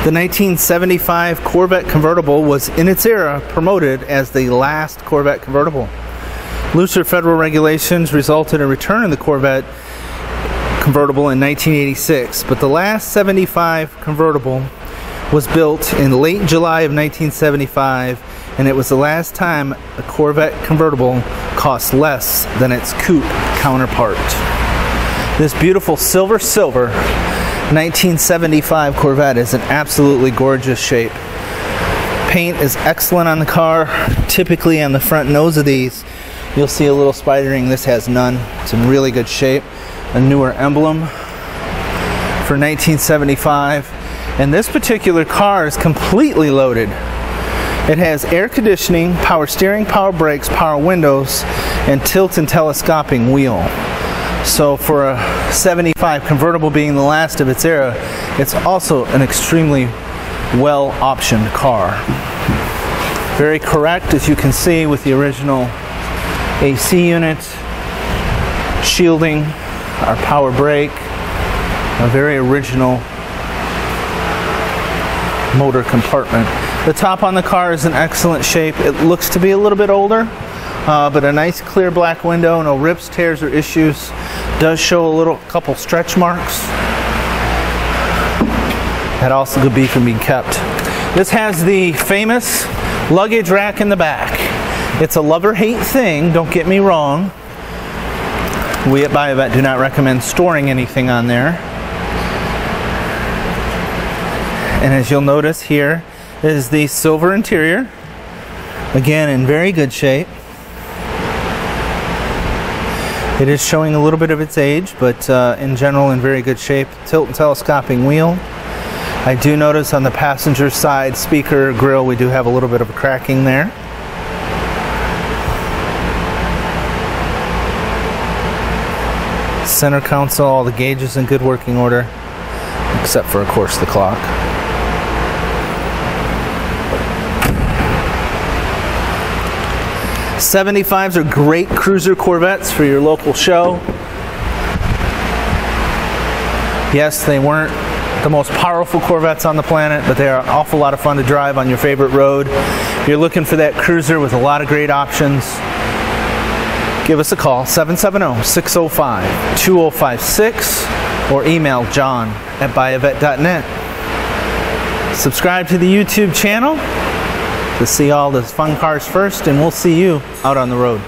The 1975 Corvette convertible was in its era promoted as the last Corvette convertible. Looser federal regulations resulted in returning the Corvette convertible in 1986, but the last 75 convertible was built in late July of 1975, and it was the last time a Corvette convertible cost less than its coupe counterpart. This beautiful silver silver 1975 Corvette is an absolutely gorgeous shape. Paint is excellent on the car. Typically on the front nose of these, you'll see a little spidering. This has none. It's in really good shape. A newer emblem for 1975. And this particular car is completely loaded. It has air conditioning, power steering, power brakes, power windows, and tilt and telescoping wheel. So for a 75 convertible being the last of its era, it's also an extremely well optioned car. Very correct as you can see with the original AC unit, shielding, our power brake, a very original motor compartment. The top on the car is in excellent shape. It looks to be a little bit older, uh, but a nice clear black window, no rips, tears, or issues. Does show a little couple stretch marks. That also could be from being kept. This has the famous luggage rack in the back. It's a love-or-hate thing, don't get me wrong. We at Buyavette do not recommend storing anything on there. And as you'll notice here is the silver interior. Again, in very good shape. It is showing a little bit of its age, but uh, in general in very good shape. Tilt and telescoping wheel. I do notice on the passenger side speaker grill we do have a little bit of a cracking there. Center console, all the gauges in good working order, except for of course the clock. 75s are great cruiser Corvettes for your local show. Yes, they weren't the most powerful Corvettes on the planet, but they are an awful lot of fun to drive on your favorite road. If you're looking for that cruiser with a lot of great options, give us a call 770-605-2056 or email john at buyavette.net. Subscribe to the YouTube channel to see all the fun cars first, and we'll see you out on the road.